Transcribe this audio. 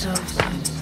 so, so,